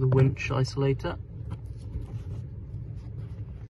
The winch isolator.